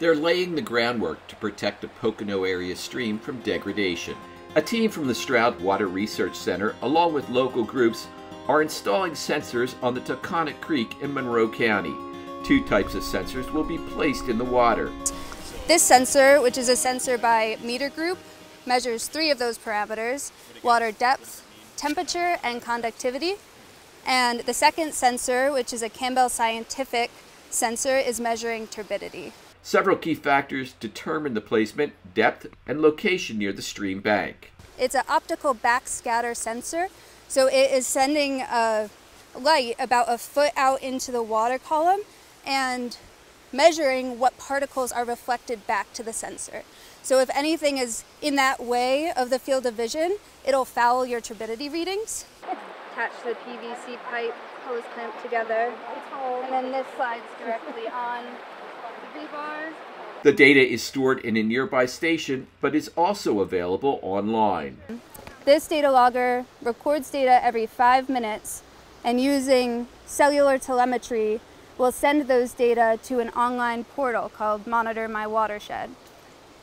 They're laying the groundwork to protect the Pocono area stream from degradation. A team from the Stroud Water Research Center, along with local groups, are installing sensors on the Tunkhannock Creek in Monroe County. Two types of sensors will be placed in the water. This sensor, which is a sensor by meter group, measures three of those parameters, water depth, temperature, and conductivity. And the second sensor, which is a Campbell Scientific sensor, is measuring turbidity. Several key factors determine the placement, depth, and location near the stream bank. It's an optical backscatter sensor, so it is sending a light about a foot out into the water column and measuring what particles are reflected back to the sensor. So if anything is in that way of the field of vision, it'll foul your turbidity readings. Attach the PVC pipe hose clamp together, and then this slides directly on the data is stored in a nearby station, but is also available online. This data logger records data every five minutes and using cellular telemetry will send those data to an online portal called Monitor My Watershed.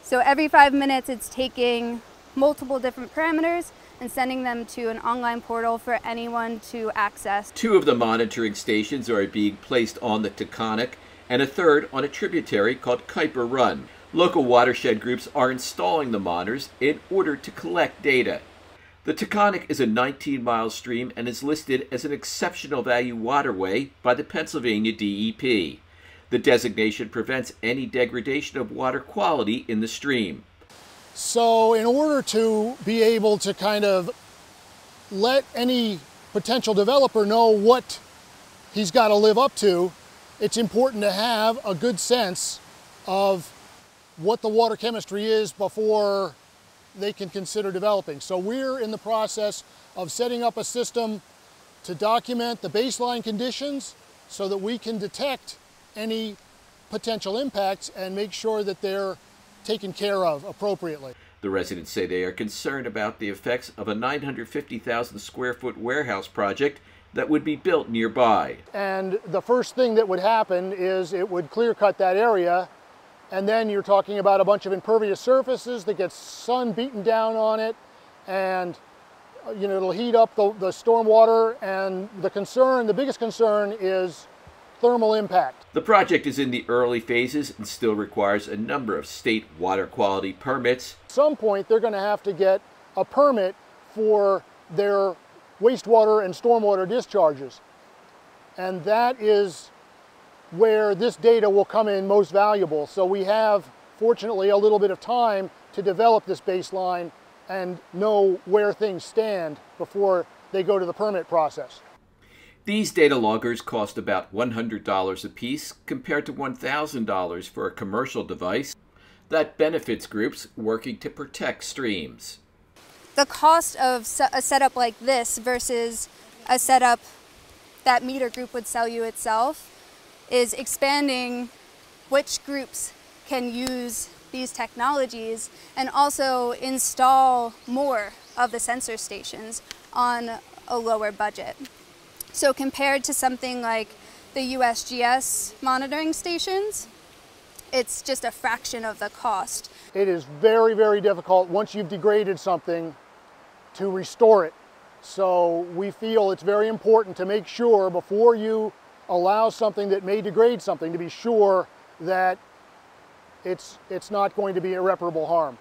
So every five minutes it's taking multiple different parameters and sending them to an online portal for anyone to access. Two of the monitoring stations are being placed on the Tunkhannock and a third on a tributary called Kuiper Run. Local watershed groups are installing the monitors in order to collect data. The Tunkhannock is a 19 mile stream and is listed as an exceptional value waterway by the Pennsylvania DEP. The designation prevents any degradation of water quality in the stream. So, in order to be able to kind of let any potential developer know what he's got to live up to, it's important to have a good sense of what the water chemistry is before they can consider developing. So we're in the process of setting up a system to document the baseline conditions so that we can detect any potential impacts and make sure that they're taken care of appropriately. The residents say they are concerned about the effects of a 950,000 square foot warehouse project that would be built nearby. And the first thing that would happen is it would clear cut that area and then you're talking about a bunch of impervious surfaces that get sun beaten down on it and you know it'll heat up the, the storm water and the concern, the biggest concern is thermal impact. The project is in the early phases and still requires a number of state water quality permits. At some point they're going to have to get a permit for their wastewater and stormwater discharges. And that is where this data will come in most valuable. So we have, fortunately, a little bit of time to develop this baseline and know where things stand before they go to the permit process. These data loggers cost about $100 a piece compared to $1,000 for a commercial device that benefits groups working to protect streams the cost of a setup like this versus a setup that meter group would sell you itself is expanding which groups can use these technologies and also install more of the sensor stations on a lower budget. So compared to something like the USGS monitoring stations, it's just a fraction of the cost. It is very, very difficult once you've degraded something to restore it. So we feel it's very important to make sure before you allow something that may degrade something to be sure that it's, it's not going to be irreparable harm.